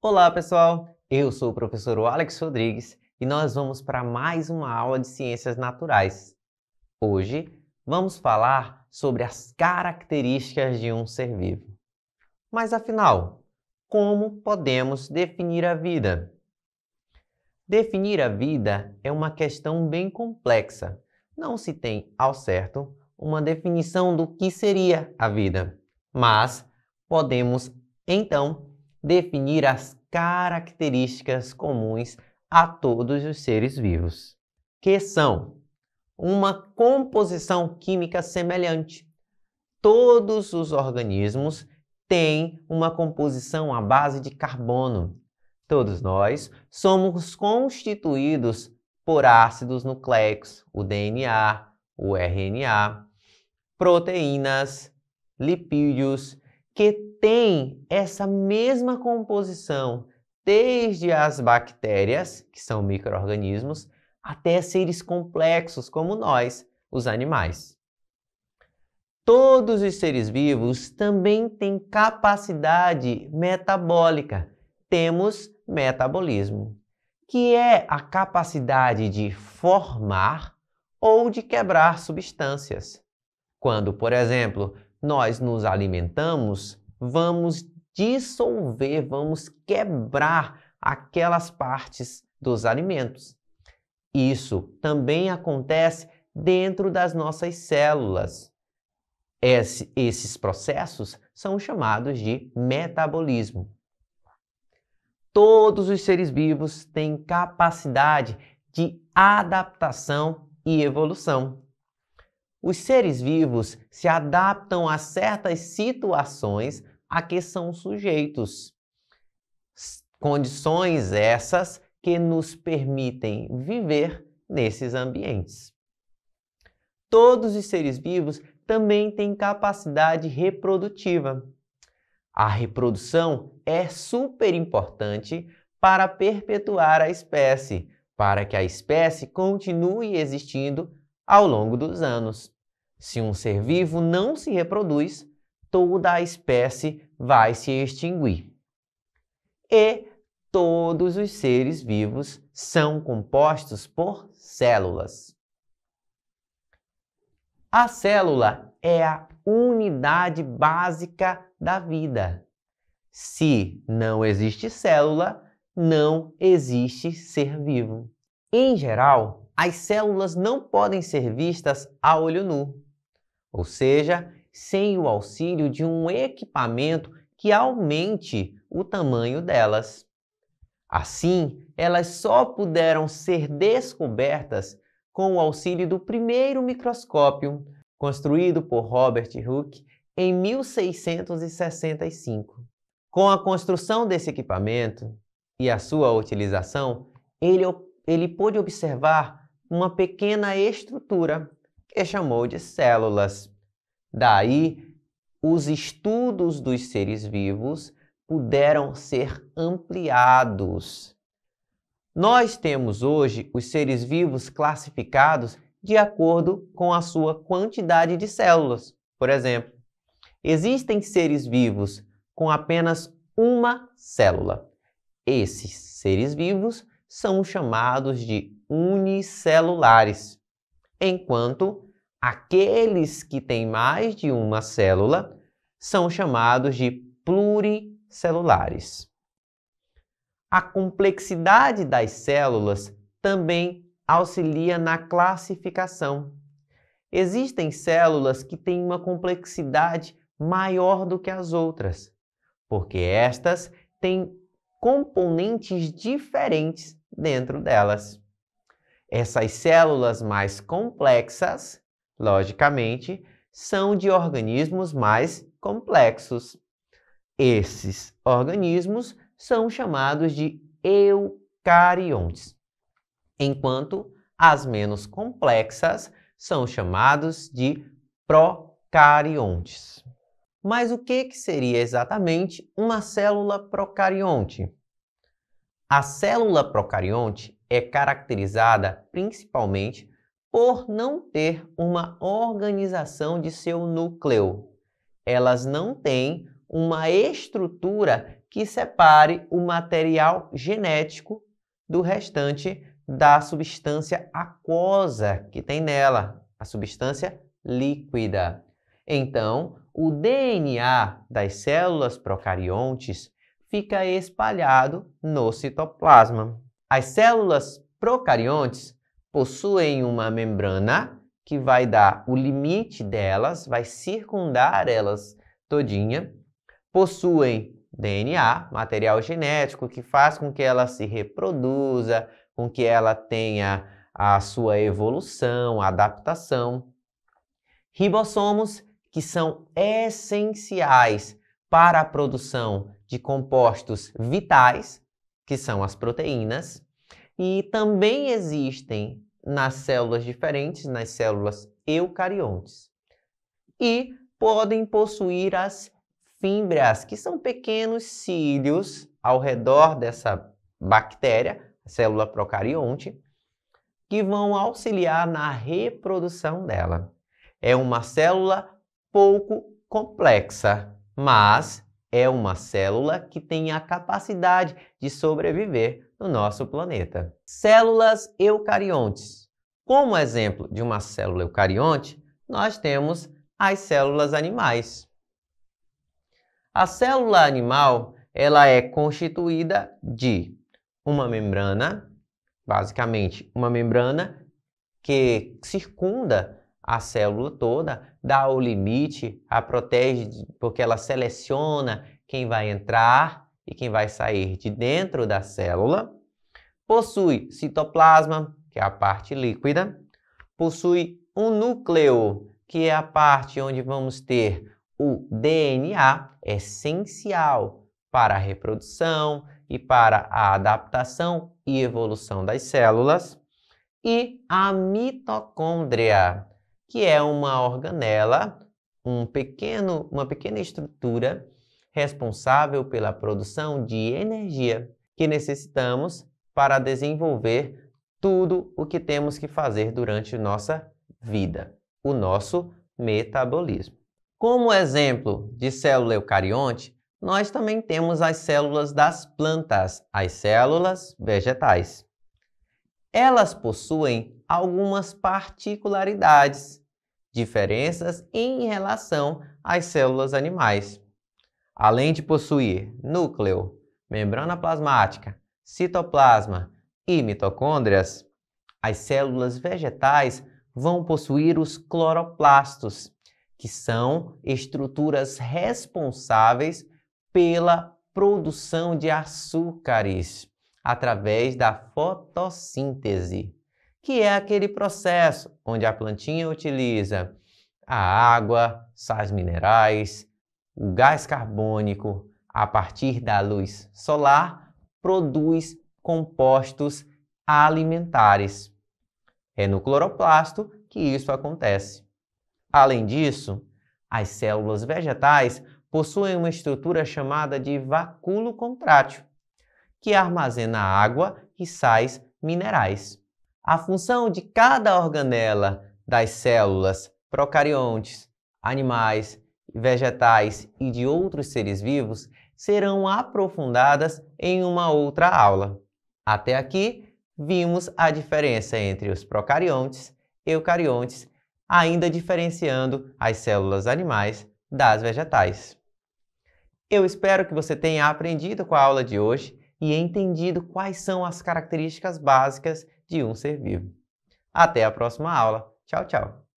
Olá pessoal, eu sou o professor Alex Rodrigues e nós vamos para mais uma aula de Ciências Naturais. Hoje vamos falar sobre as características de um ser vivo. Mas afinal, como podemos definir a vida? Definir a vida é uma questão bem complexa. Não se tem, ao certo, uma definição do que seria a vida, mas podemos então definir as características comuns a todos os seres vivos, que são uma composição química semelhante. Todos os organismos têm uma composição à base de carbono. Todos nós somos constituídos por ácidos nucleicos, o DNA, o RNA, proteínas, lipídios, que têm essa mesma composição desde as bactérias, que são micro-organismos, até seres complexos como nós, os animais. Todos os seres vivos também têm capacidade metabólica. Temos metabolismo, que é a capacidade de formar ou de quebrar substâncias. Quando, por exemplo, nós nos alimentamos, vamos dissolver, vamos quebrar aquelas partes dos alimentos. Isso também acontece dentro das nossas células. Esse, esses processos são chamados de metabolismo. Todos os seres vivos têm capacidade de adaptação e evolução. Os seres vivos se adaptam a certas situações a que são sujeitos. Condições essas que nos permitem viver nesses ambientes. Todos os seres vivos também têm capacidade reprodutiva. A reprodução é super importante para perpetuar a espécie, para que a espécie continue existindo ao longo dos anos. Se um ser vivo não se reproduz, toda a espécie vai se extinguir. E todos os seres vivos são compostos por células. A célula é a unidade básica da vida. Se não existe célula, não existe ser vivo. Em geral, as células não podem ser vistas a olho nu, ou seja, sem o auxílio de um equipamento que aumente o tamanho delas. Assim, elas só puderam ser descobertas com o auxílio do primeiro microscópio, construído por Robert Hooke em 1665. Com a construção desse equipamento e a sua utilização, ele, ele pôde observar uma pequena estrutura que chamou de células. Daí, os estudos dos seres vivos puderam ser ampliados. Nós temos hoje os seres vivos classificados de acordo com a sua quantidade de células. Por exemplo, existem seres vivos com apenas uma célula. Esses seres vivos são chamados de unicelulares, enquanto aqueles que têm mais de uma célula são chamados de pluricelulares celulares. A complexidade das células também auxilia na classificação. Existem células que têm uma complexidade maior do que as outras, porque estas têm componentes diferentes dentro delas. Essas células mais complexas, logicamente, são de organismos mais complexos. Esses organismos são chamados de eucariontes, enquanto as menos complexas são chamados de procariontes. Mas o que, que seria exatamente uma célula procarionte? A célula procarionte é caracterizada principalmente por não ter uma organização de seu núcleo. Elas não têm uma estrutura que separe o material genético do restante da substância aquosa que tem nela, a substância líquida. Então, o DNA das células procariontes fica espalhado no citoplasma. As células procariontes possuem uma membrana que vai dar o limite delas, vai circundar elas todinha. Possuem DNA, material genético, que faz com que ela se reproduza, com que ela tenha a sua evolução, adaptação. Ribossomos, que são essenciais para a produção de compostos vitais, que são as proteínas, e também existem nas células diferentes, nas células eucariontes. E podem possuir as fímbrias, que são pequenos cílios ao redor dessa bactéria, célula procarionte, que vão auxiliar na reprodução dela. É uma célula pouco complexa, mas é uma célula que tem a capacidade de sobreviver no nosso planeta. Células eucariontes. Como exemplo de uma célula eucarionte, nós temos as células animais. A célula animal ela é constituída de uma membrana, basicamente uma membrana que circunda a célula toda, dá o limite, a protege, porque ela seleciona quem vai entrar e quem vai sair de dentro da célula. Possui citoplasma, que é a parte líquida. Possui um núcleo, que é a parte onde vamos ter o DNA, essencial para a reprodução e para a adaptação e evolução das células. E a mitocôndria, que é uma organela, um pequeno, uma pequena estrutura responsável pela produção de energia que necessitamos para desenvolver tudo o que temos que fazer durante nossa vida, o nosso metabolismo. Como exemplo de célula eucarionte, nós também temos as células das plantas, as células vegetais. Elas possuem algumas particularidades, diferenças em relação às células animais. Além de possuir núcleo, membrana plasmática, citoplasma e mitocôndrias, as células vegetais vão possuir os cloroplastos, que são estruturas responsáveis pela produção de açúcares através da fotossíntese, que é aquele processo onde a plantinha utiliza a água, sais minerais, o gás carbônico a partir da luz solar, produz compostos alimentares. É no cloroplasto que isso acontece. Além disso, as células vegetais possuem uma estrutura chamada de vacúolo contrátil, que armazena água e sais minerais. A função de cada organela das células procariontes, animais, vegetais e de outros seres vivos serão aprofundadas em uma outra aula. Até aqui, vimos a diferença entre os procariontes, eucariontes, ainda diferenciando as células animais das vegetais. Eu espero que você tenha aprendido com a aula de hoje e entendido quais são as características básicas de um ser vivo. Até a próxima aula. Tchau, tchau!